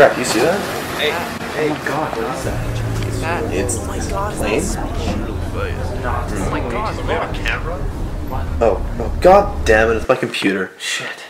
crap, you see that? Hey, Oh my god, what is that? it's that. It's oh my god, plane. Oh my hmm. god, Do a camera? Oh, oh god damn it, it's my computer. Shit.